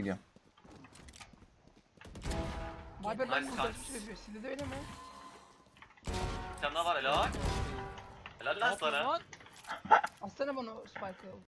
Gidiyorum. Viper'dan Nice kurtarmış touch. yapıyor. Sizde de öyle mi? Bir tane daha var helal. Helal lan sana. lan? Atsana bana o spike'ı.